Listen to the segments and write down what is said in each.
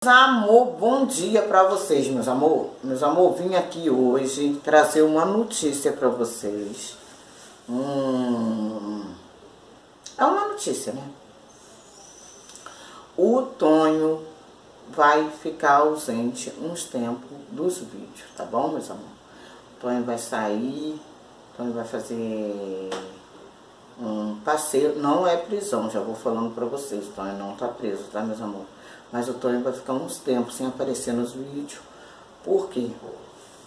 Meus amor, bom dia para vocês, meus amor. Meus amor, vim aqui hoje trazer uma notícia para vocês. Hum, é uma notícia, né? O Tonho vai ficar ausente uns tempos dos vídeos, tá bom, meus amor? O Tonho vai sair, o Tonho vai fazer um passeio, não é prisão, já vou falando para vocês, o Tonho não tá preso, tá, meus amor? Mas o Tonho vai ficar uns tempos sem aparecer nos vídeos. Por quê?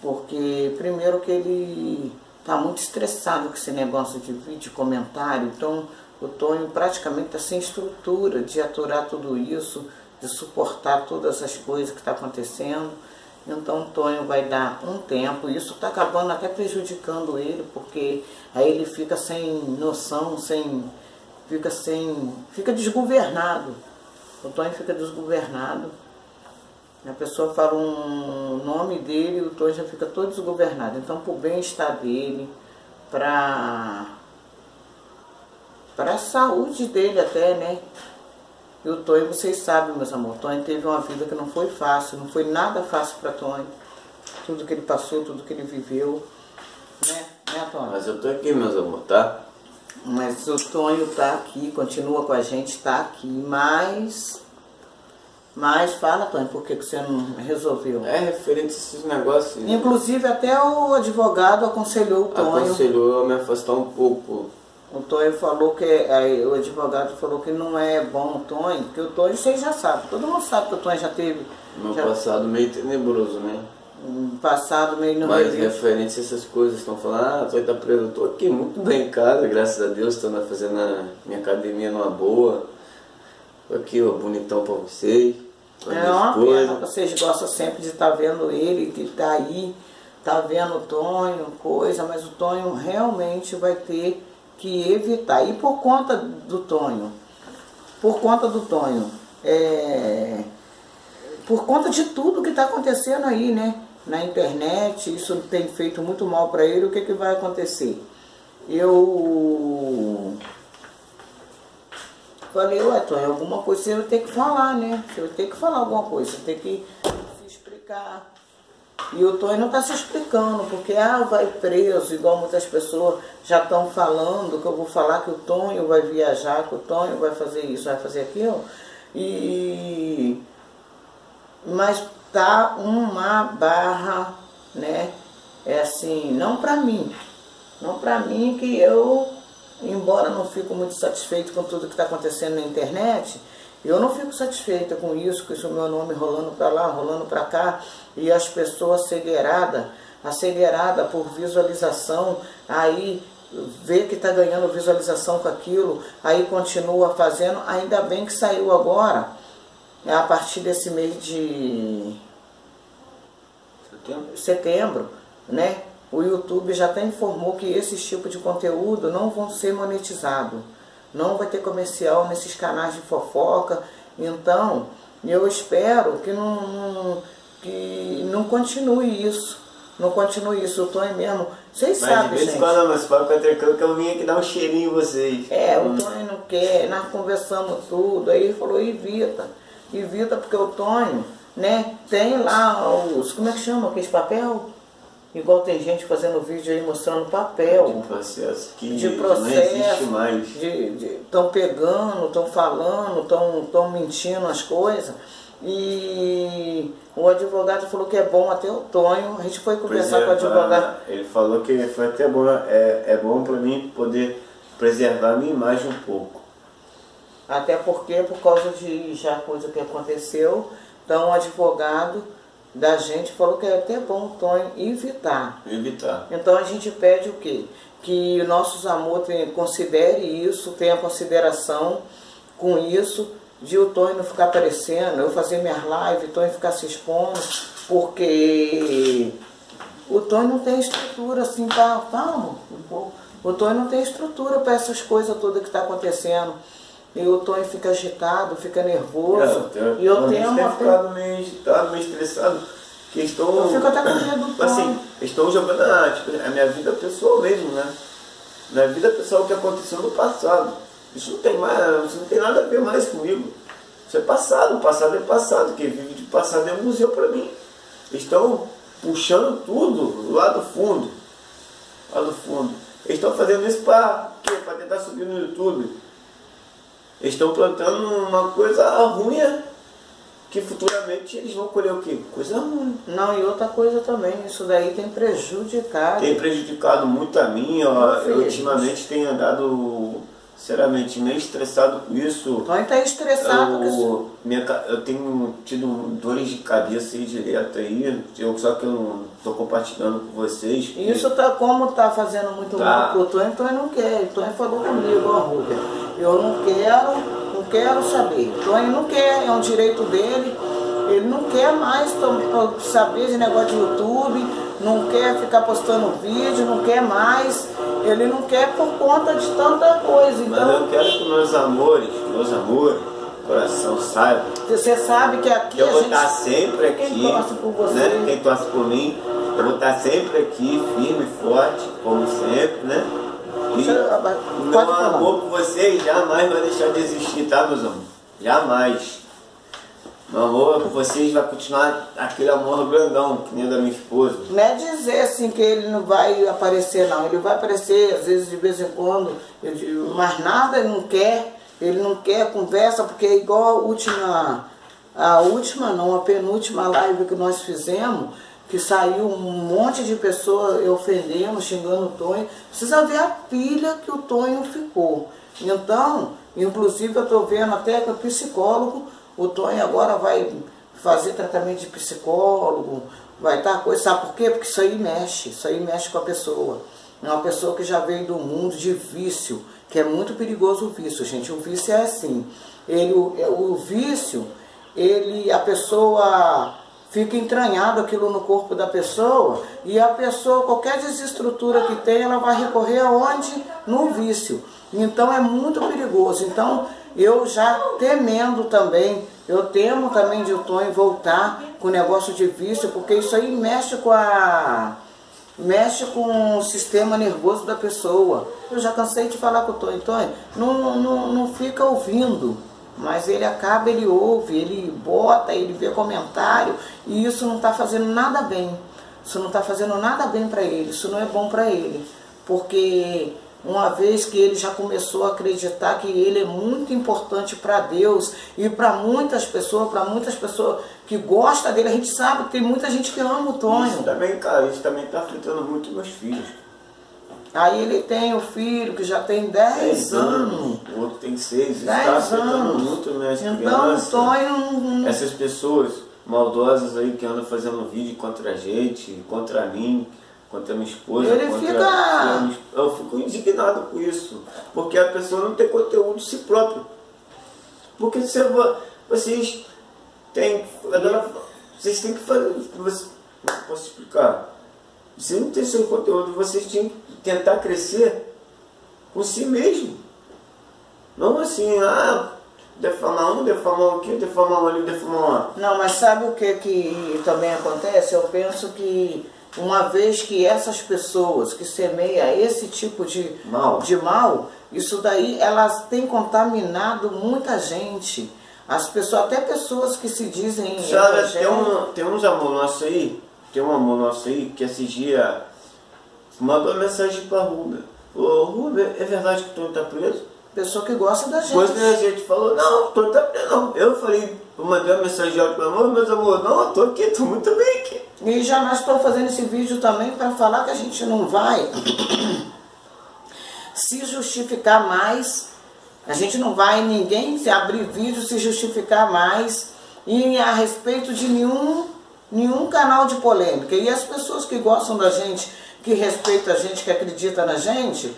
Porque primeiro que ele tá muito estressado com esse negócio de vídeo, comentário, então o Tonho praticamente está sem estrutura de aturar tudo isso, de suportar todas essas coisas que está acontecendo. Então o Tonho vai dar um tempo, isso está acabando até prejudicando ele, porque aí ele fica sem noção, sem, fica sem. fica desgovernado. O Tonho fica desgovernado. A pessoa fala um nome dele, o Tonho já fica todo desgovernado. Então, para o bem-estar dele, para para a saúde dele até, né? E o Tonho, vocês sabem, meus amores, o Tonho teve uma vida que não foi fácil, não foi nada fácil para Tonho. Tudo que ele passou, tudo que ele viveu, né, né Tonho? Mas eu tô aqui, meus amor, tá? Mas o Tonho tá aqui, continua com a gente, tá aqui, mas... Mas fala, Tonho, por que que você não resolveu? É referente a esses negócios. Inclusive até o advogado aconselhou o Tonho. Aconselhou a me afastar um pouco. O Tonho falou que, aí, o advogado falou que não é bom o Tonho, porque o Tonho vocês já sabem, todo mundo sabe que o Tonho já teve Meu já, passado meio tenebroso, né? Um passado meio no Mas referente a essas coisas, estão falando, ah, tu tá preso, eu tô aqui muito bem em casa, graças a Deus, estou fazendo a minha academia numa boa. Tô aqui, ó, bonitão pra vocês. É uma pena, vocês gostam sempre de estar vendo ele, que está aí, tá vendo o Tonho, coisa, mas o Tonho realmente vai ter que evitar. E por conta do Tonho, por conta do Tonho, é, por conta de tudo que está acontecendo aí, né? Na internet, isso tem feito muito mal para ele, o que, que vai acontecer? Eu Falei, ué, Tonho, alguma coisa você vai ter que falar, né? Você vai ter que falar alguma coisa, você tem que se explicar. E o Tonho não está se explicando, porque ah, vai preso, igual muitas pessoas já estão falando, que eu vou falar que o Tonho vai viajar, que o Tonho vai fazer isso, vai fazer aquilo. E mas tá uma barra, né? É assim, não para mim, não para mim que eu, embora não fico muito satisfeito com tudo que está acontecendo na internet, eu não fico satisfeita com isso, com isso meu nome rolando para lá, rolando para cá, e as pessoas acelerada, acelerada por visualização, aí vê que está ganhando visualização com aquilo, aí continua fazendo, ainda bem que saiu agora, a partir desse mês de Setembro? setembro, né? O YouTube já até informou que esses tipos de conteúdo não vão ser monetizados. Não vai ter comercial nesses canais de fofoca. Então, eu espero que não, não- que não continue isso. Não continue isso. O Tonho mesmo. Vocês Mas de sabem, gente. quando, mas é tranquilo que eu vim aqui dar um cheirinho em vocês. É, Hum. o Tonho não quer, nós conversamos tudo, aí ele falou, evita, evita porque o Tonho, né, tem lá os, como é que chama aqueles papel? Igual tem gente fazendo vídeo aí mostrando papel De processo que de não existe processo, mais. estão pegando, estão falando, estão mentindo as coisas. E o advogado falou que é bom até o Tonho, a gente foi conversar com o advogado. Preservar- Ele falou que foi até bom, é, é bom pra mim poder preservar a minha imagem um pouco. Até porque, por causa de já coisa que aconteceu, então o advogado da gente falou que é até bom o Tonho evitar. Evitar. Então a gente pede o quê? Que nossos amores considere isso, tenha consideração com isso, de o Tonho não ficar aparecendo, eu fazer minhas lives, o Tonho ficar se expondo, porque o Tonho não tem estrutura assim para. Um pouco. O Tonho não tem estrutura para essas coisas todas que está acontecendo. E o Tonho fica agitado, fica nervoso. É, e eu tenho uma. ficado meio agitado, meio estressado. Que estão, Eu fico até com medo do assim, Tonho. estão jogando a, tipo, a minha vida pessoal mesmo, né? Minha vida pessoal que aconteceu no passado. Isso não tem mais, isso não tem nada a ver mais comigo. Isso é passado, o passado é passado. Quem vive de passado é um museu para mim. Estão puxando tudo lá do fundo. Lá do fundo. Eles estão fazendo isso para quê? Para tentar subir no YouTube. Eles estão plantando uma coisa ruim que futuramente eles vão colher o quê? Coisa ruim. Não, e outra coisa também, isso daí tem prejudicado. Tem prejudicado muito a mim, ó. Eu ultimamente tenho andado sinceramente, meio estressado com isso. Então está estressado eu, isso. minha, eu tenho tido dores de cabeça aí direto aí, eu, só que eu não estou compartilhando com vocês. Isso tá como tá fazendo muito tá. mal pro Tony, então ele não quer. Então ele falou comigo, ó, Rúbia, eu não quero, não quero saber. Então ele não quer, é um direito dele. Ele não quer mais saber de negócio de YouTube, não quer ficar postando vídeo, não quer mais ele não quer por conta de tanta coisa. Então... Mas eu quero que meus amores, meus amores, coração saiba. Você sabe que aqui eu vou gente... estar sempre aqui. Quem torce por você? Né? Quem torce por mim, eu vou estar sempre aqui, firme e forte, como sempre, né? E meu amor por vocês jamais vai deixar de existir, tá, meus amores? Jamais. Meu amor por vocês vai continuar aquele amor grandão, que nem da minha esposa. Não é dizer assim que ele não vai aparecer, não. Ele vai aparecer, às vezes, de vez em quando, digo, mas nada ele não quer. Ele não quer conversa, porque é igual a última, a última não, a penúltima live que nós fizemos, que saiu um monte de pessoas ofendendo, xingando o Tonho. Precisa ver a pilha que o Tonho ficou. Então, inclusive eu estou vendo até que o psicólogo o Tonho agora vai fazer tratamento de psicólogo, vai estar tá coisa, sabe por quê? Porque isso aí mexe, isso aí mexe com a pessoa. É uma pessoa que já veio do mundo de vício, que é muito perigoso o vício, gente. O vício é assim. Ele, o, é, o vício, ele, a pessoa fica entranhado aquilo no corpo da pessoa e a pessoa, qualquer desestrutura que tem, ela vai recorrer aonde? No vício. Então é muito perigoso. Então eu já temendo também, eu temo também de o Tonho voltar com o negócio de vício, porque isso aí mexe com a mexe com o sistema nervoso da pessoa. Eu já cansei de falar com o Tonho, Tonho, não, não, não fica ouvindo, mas ele acaba, ele ouve, ele bota, ele vê comentário, e isso não está fazendo nada bem. Isso não está fazendo nada bem para ele, isso não é bom para ele, porque uma vez que ele já começou a acreditar que ele é muito importante para Deus e para muitas pessoas, para muitas pessoas que gostam dele, a gente sabe que tem muita gente que ama o Tonho. Isso também, está afetando muito meus filhos. Aí ele tem o filho que já tem 10 anos. O outro tem 6. Isso está afetando muito então, crianças. Então o Tonho... Essas pessoas maldosas aí que andam fazendo vídeo contra a gente, contra mim, contra a minha esposa. Ele contra fica. Eu fico indignado com isso. Porque a pessoa não tem conteúdo de si próprio. Porque você, vocês têm. Vocês têm que fazer. Você, posso explicar? Você não tem seu conteúdo, vocês têm que tentar crescer por si mesmo. Não assim, ah, defamar um, defamar aqui, defamar um ali, defamar lá. Não, mas sabe o que, que também acontece? Eu penso que uma vez que essas pessoas que semeiam esse tipo de mal, de mal isso daí elas têm contaminado muita gente. As pessoas, até pessoas que se dizem. Sabe, tem, um, tem uns amor nosso aí, tem um amor nosso aí que esse dia mandou uma mensagem para Rubem. Ô Rubem, é verdade que tu está preso? Pessoa que gosta da gente. Depois a gente falou, não, tu não tá preso não. Eu falei, eu mandei uma mensagem de áudio para amor, meus amor, não, eu tô aqui, tô muito bem aqui. E já nós estamos fazendo esse vídeo também para falar que a gente não vai se justificar mais. A gente não vai ninguém se abrir vídeo se justificar mais e a respeito de nenhum, nenhum canal de polêmica. E as pessoas que gostam da gente, que respeitam a gente, que acreditam na gente,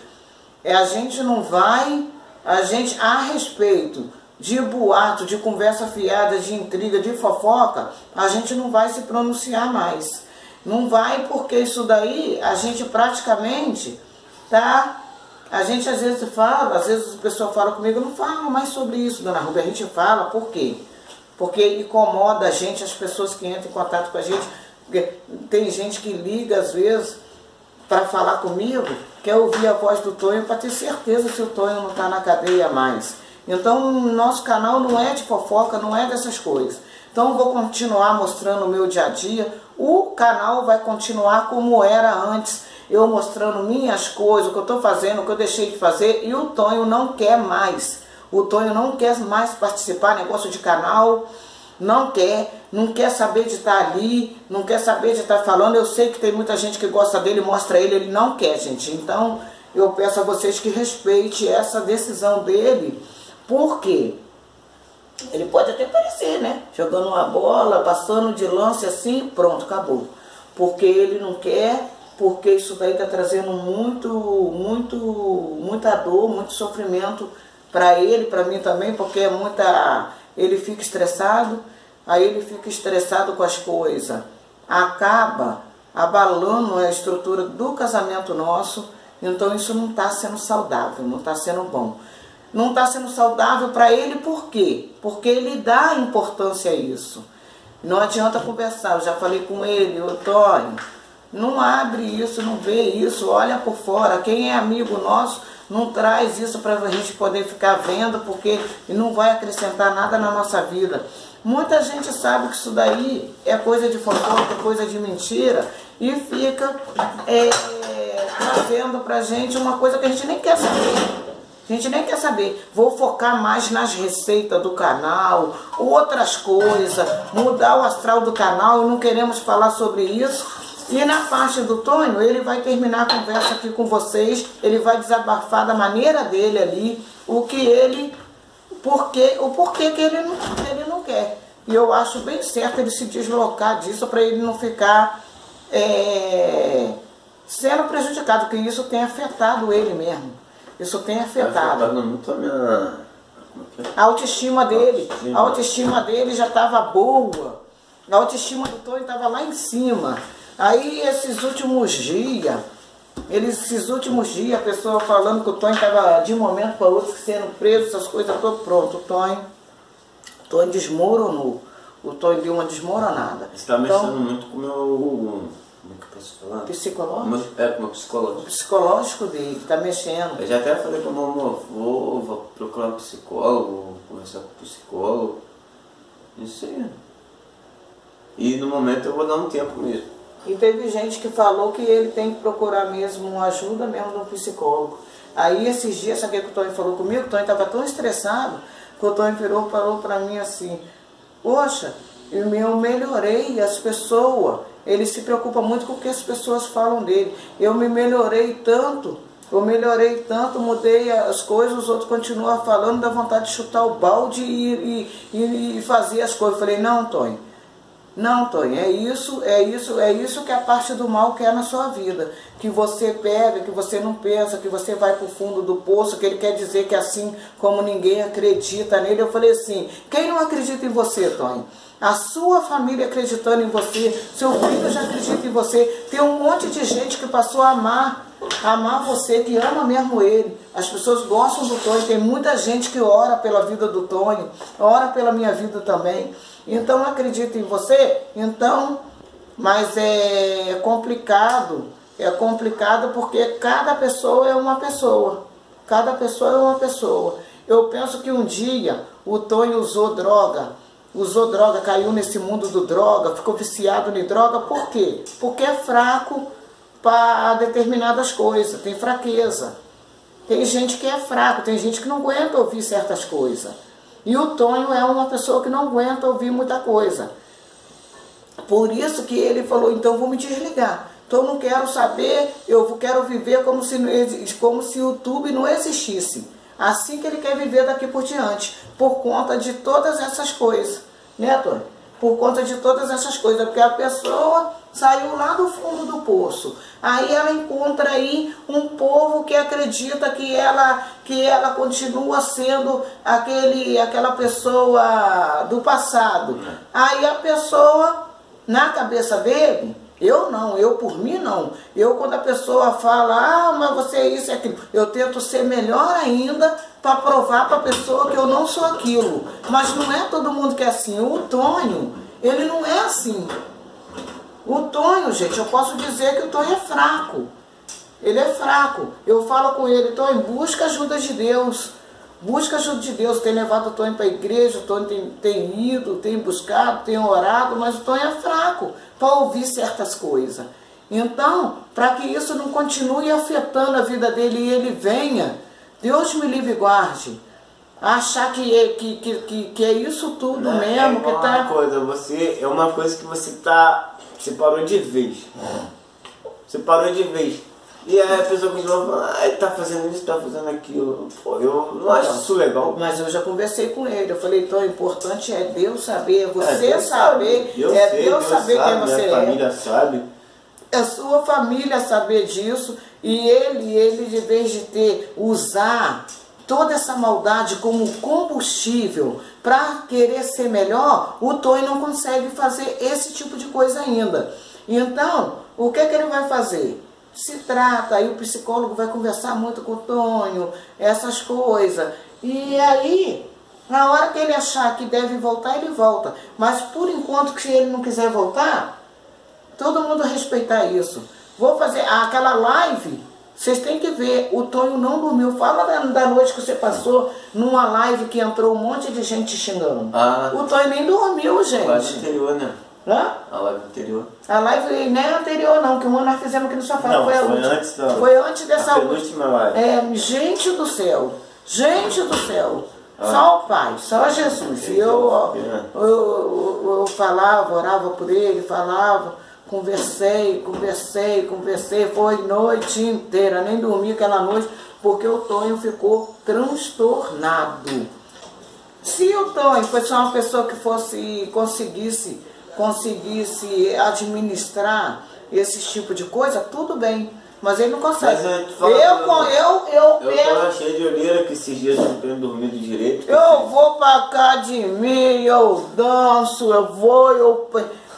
é a gente não vai, a gente a respeito de boato, de conversa fiada, de intriga, de fofoca, a gente não vai se pronunciar mais. Não vai porque isso daí a gente praticamente tá. A gente às vezes fala, às vezes a pessoa fala comigo, não fala mais sobre isso, dona Rubia. A gente fala, por quê? Porque incomoda a gente, as pessoas que entram em contato com a gente. Tem gente que liga às vezes para falar comigo, quer ouvir a voz do Tonho para ter certeza se o Tonho não está na cadeia mais. Então, nosso canal não é de fofoca, não é dessas coisas. Então, vou continuar mostrando o meu dia a dia. O canal vai continuar como era antes, eu mostrando minhas coisas, o que eu estou fazendo, o que eu deixei de fazer. E o Tonho não quer mais. O Tonho não quer mais participar, negócio de canal, não quer, não quer saber de estar ali, não quer saber de estar falando. Eu sei que tem muita gente que gosta dele, mostra ele, ele não quer, gente. Então, eu peço a vocês que respeite essa decisão dele, porque ele pode até aparecer, né? Jogando uma bola, passando de lance assim, pronto, acabou. Porque ele não quer, porque isso daí está trazendo muito, muito, muita dor, muito sofrimento para ele, para mim também, porque é muita. Ele fica estressado, aí ele fica estressado com as coisas, acaba abalando a estrutura do casamento nosso, então isso não está sendo saudável, não está sendo bom. Não está sendo saudável para ele por quê? Porque ele dá importância a isso. Não adianta conversar, eu já falei com ele, ô Tony, não abre isso, não vê isso, olha por fora. Quem é amigo nosso não traz isso para a gente poder ficar vendo, porque não vai acrescentar nada na nossa vida. Muita gente sabe que isso daí é coisa de fofoca, é coisa de mentira, e fica é, trazendo para a gente uma coisa que a gente nem quer saber. A gente nem quer saber. Vou focar mais nas receitas do canal, outras coisas, mudar o astral do canal, não queremos falar sobre isso e na parte do Tonho, ele vai terminar a conversa aqui com vocês, ele vai desabafar da maneira dele ali, o que ele, porque, o porquê que ele não, ele não quer. E eu acho bem certo ele se deslocar disso para ele não ficar é, sendo prejudicado, porque isso tem afetado ele mesmo. Isso tem afetado. afetado muito a minha... É é? A autoestima dele. Autoestima. A autoestima dele já estava boa. A autoestima do Tony estava lá em cima. Aí esses últimos dias, eles, esses últimos dias, a pessoa falando que o Tonho estava de um momento para outro sendo preso, essas coisas todas, pronto, o Tonho, o Tonho desmoronou. O Tonho deu uma desmoronada. Você está então, mexendo muito com o meu. Como é que eu posso falar? Psicológico? Meu, é, com o meu psicológico. O psicológico dele, está mexendo. Eu já até falei para o meu amor, vou, procurar um psicólogo, conversar com um psicólogo. Isso aí. E no momento eu vou dar um tempo mesmo. E teve gente que falou que ele tem que procurar mesmo uma ajuda mesmo de um psicólogo. Aí esses dias, sabe o que o Tony falou comigo? O Tony estava tão estressado que o Tony virou falou para mim assim, poxa, eu melhorei as pessoas. Ele se preocupa muito com o que as pessoas falam dele. Eu me melhorei tanto, eu melhorei tanto, mudei as coisas, os outros continuam falando, dá vontade de chutar o balde e, e, e fazer as coisas. Eu falei, não, Tony, não, Tony, é isso, é isso, é isso que a parte do mal quer na sua vida. Que você pega, que você não pensa, que você vai para o fundo do poço, que ele quer dizer que assim como ninguém acredita nele. Eu falei assim, quem não acredita em você, Tony? A sua família acreditando em você, seu filho já acredita em você. Tem um monte de gente que passou a amar, a amar você, que ama mesmo ele. As pessoas gostam do Tonho, tem muita gente que ora pela vida do Tonho, ora pela minha vida também. Então acredito em você, então, mas é complicado, é complicado porque cada pessoa é uma pessoa. Cada pessoa é uma pessoa. Eu penso que um dia o Tonho usou droga, usou droga, caiu nesse mundo do droga, ficou viciado em droga, por quê? Porque é fraco para determinadas coisas, tem fraqueza. Tem gente que é fraco, tem gente que não aguenta ouvir certas coisas. E o Tonho é uma pessoa que não aguenta ouvir muita coisa. Por isso que ele falou, então vou me desligar. Então não quero saber, eu quero viver como se, como se o YouTube não existisse. Assim que ele quer viver daqui por diante, por conta de todas essas coisas. Né, Tony? Por conta de todas essas coisas. Porque a pessoa saiu lá do fundo do poço. Aí ela encontra aí um povo que acredita que ela, que ela continua sendo aquele, aquela pessoa do passado. Aí a pessoa, na cabeça dele, eu não, eu por mim não. Eu quando a pessoa fala, ah, mas você é isso e aquilo, eu tento ser melhor ainda para provar para a pessoa que eu não sou aquilo. Mas não é todo mundo que é assim. O Tonho, ele não é assim. O Tonho, gente, eu posso dizer que o Tonho é fraco. Ele é fraco. Eu falo com ele, Tonho, busca ajuda de Deus. Busca ajuda de Deus. Tem levado o Tonho para a igreja, o Tonho tem, tem ido, tem buscado, tem orado, mas o Tonho é fraco para ouvir certas coisas. Então, para que isso não continue afetando a vida dele e ele venha, Deus me livre e guarde, achar que é, que, que, que, é isso tudo Não, mesmo, é que uma tá. coisa, você é uma coisa que você tá. Você parou de vez. Você parou de vez. E aí a pessoa continua falando, ah, ele tá fazendo isso, tá fazendo aquilo. Pô, eu não acho isso legal. Mas eu já conversei com ele. Eu falei, então o importante é Deus saber, é você É, Deus saber, sabe. É sei, Deus saber sabe, quem você minha é. família sabe. É sua família saber disso e ele, ele de vez de ter, usar toda essa maldade como combustível para querer ser melhor, o Tonho não consegue fazer esse tipo de coisa ainda. Então, o que, que ele vai fazer? Se trata, aí o psicólogo vai conversar muito com o Tonho, essas coisas. E aí, na hora que ele achar que deve voltar, ele volta. Mas por enquanto que ele não quiser voltar, Todo mundo respeitar isso. Vou fazer aquela live. Vocês têm que ver. O Tonho não dormiu. Fala da, da noite que você passou numa live que entrou um monte de gente xingando. Ah. O Tonho nem dormiu, A live gente. anterior, né? Hã? A live anterior. A live não é anterior, não, que uma nós fizemos aqui no sofá. Não, foi, a foi última. antes da- Foi antes dessa a última. live. É, gente do céu, gente do céu, Ah. só o Pai, só Jesus. E eu, ó, É. eu, eu, eu falava, orava por ele, falava, conversei, conversei, conversei, foi noite inteira, nem dormi aquela noite, porque o Tonho ficou transtornado. Se o Tonho fosse uma pessoa que fosse, conseguisse, conseguisse administrar esse tipo de coisa, tudo bem. Mas ele não consegue. Mas eu eu, eu- eu, eu, cheio de olheira que esses dias não tenho dormido direito. eu vou pra academia, eu danço, eu vou, eu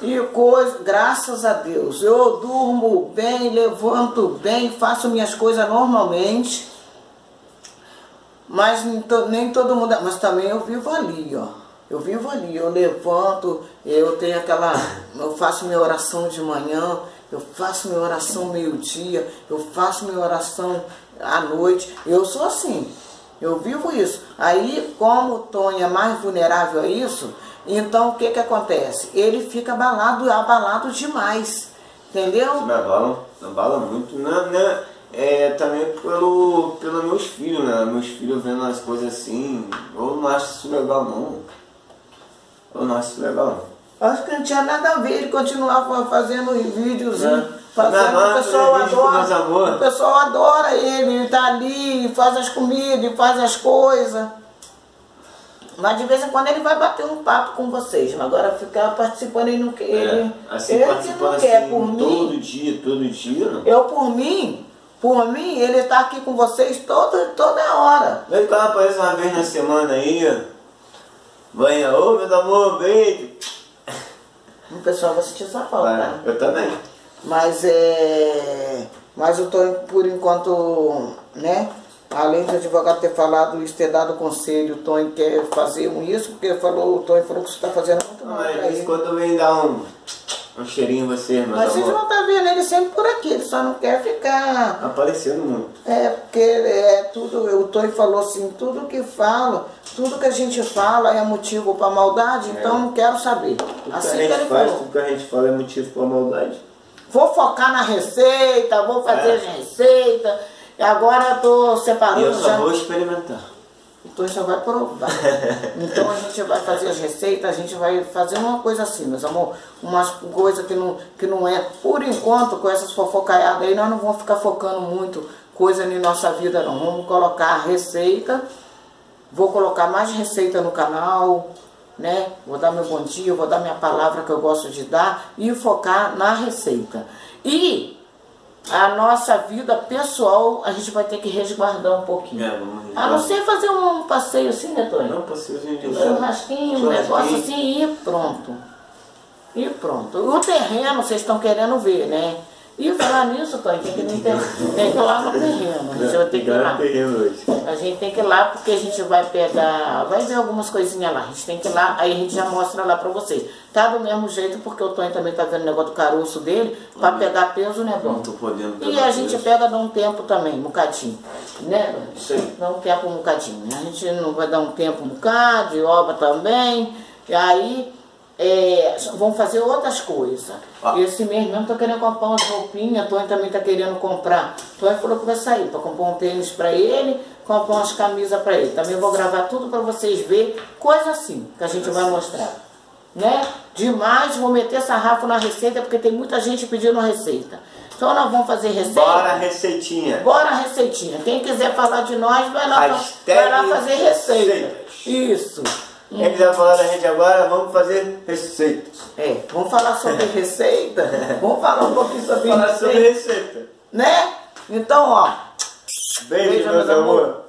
e coisa, graças a Deus. Eu durmo bem, levanto bem, faço minhas coisas normalmente. Mas nem to- nem todo mundo. Mas também eu vivo ali, ó. Eu vivo ali, eu levanto, eu tenho aquela. Eu faço minha oração de manhã, eu faço minha oração meio-dia, eu faço minha oração à noite. Eu sou assim, eu vivo isso. Aí, como o é mais vulnerável a isso, então o que que acontece? Ele fica abalado, abalado demais. Entendeu? Me abala, me abala muito, né? né? É, também pelo, pelos meus filhos, né? Meus filhos vendo as coisas assim, eu não acho isso legal não. Eu não acho isso legal não. Acho que não tinha nada a ver ele continuar fa- fazendo videozinho, É. fazendo, Não, não, o pessoal adora. O pessoal adora ele, ele tá ali, faz as comidas, faz as coisas. Mas de vez em quando ele vai bater um papo com vocês. Agora ficar participando ele não quer. Ele, É, assim, ele que participando não quer assim, por mim. todo dia, todo dia, não. Eu por mim, por mim, ele tá aqui com vocês toda, toda hora. Vem cá, aparece uma vez na semana aí, banha, ô meu amor, beijo. O pessoal vai sentir essa falta. Vai, Eu também. Mas é. Mas eu tô por enquanto, né? Além do advogado ter falado isso, ter dado conselho, o Tony quer fazer um isso, porque falou, o Tony falou que você está fazendo muito mal ele. quando vem dar um, um cheirinho em você, meu Mas vocês não tá vendo ele sempre por aqui, ele só não quer ficar. Aparecendo muito. É, porque é tudo, o Tony falou assim, tudo que fala, tudo que a gente fala é motivo para maldade, então não quero saber. Tudo Assim que que a gente ele faz, falou. tudo que a gente fala é motivo pra maldade. Vou focar na receita, vou fazer É. E agora eu tô separando eu só já. vou experimentar. Então já vai provar. então a gente vai fazer as receitas, a gente vai fazer uma coisa assim, meus amor. Umas coisa que não, que não é. Por enquanto, com essas fofocaiadas aí, nós não vamos ficar focando muito coisa em nossa vida, não. Vamos colocar a receita. Vou colocar mais receita no canal, né? Vou dar meu bom dia, vou dar minha palavra que eu gosto de dar e focar na receita. E a nossa vida pessoal, a gente vai ter que resguardar um pouquinho. É, A não ser fazer um passeio assim, né, Tony? Não posso de Um churrasquinho, um negócio assim e pronto. E pronto. O terreno vocês estão querendo ver, né? E falar nisso, Tony, tem que, tem, tem que ir lá no terreno. A gente vai ter que ir lá. A gente tem que ir lá porque a gente vai pegar, vai ver algumas coisinhas lá. A gente tem que ir lá, aí a gente já mostra lá pra vocês. Tá do mesmo jeito porque o Tony também tá vendo o negócio do caroço dele, pra pegar peso, né, bom? Não tô podendo E a gente peso. pega dá um tempo também, um bocadinho. Né? Aí. Dá um tempo um bocadinho. A gente não vai dar um tempo um bocado, de obra também. E aí é, vão fazer outras coisas. Ah. Esse mês mesmo tô querendo comprar umas roupinhas, Tony também tá querendo comprar. Tony falou que vai sair para comprar um tênis para ele, comprar umas camisas para ele. Também vou gravar tudo para vocês verem, coisa assim que a gente vai mostrar. Né? Demais, vou meter sarrafo na receita porque tem muita gente pedindo receita. Então nós vamos fazer receita. Bora receitinha. Bora receitinha. Quem quiser falar de nós, vai lá, Hashtag vai lá fazer receita. receitas. Isso. Quem quiser falar da gente agora, vamos fazer receitas. É, vamos falar sobre receita? vamos falar um pouquinho sobre Falar receita. sobre receita. Né? Então, ó. Beijo, Beijo, meus meus amor. amor.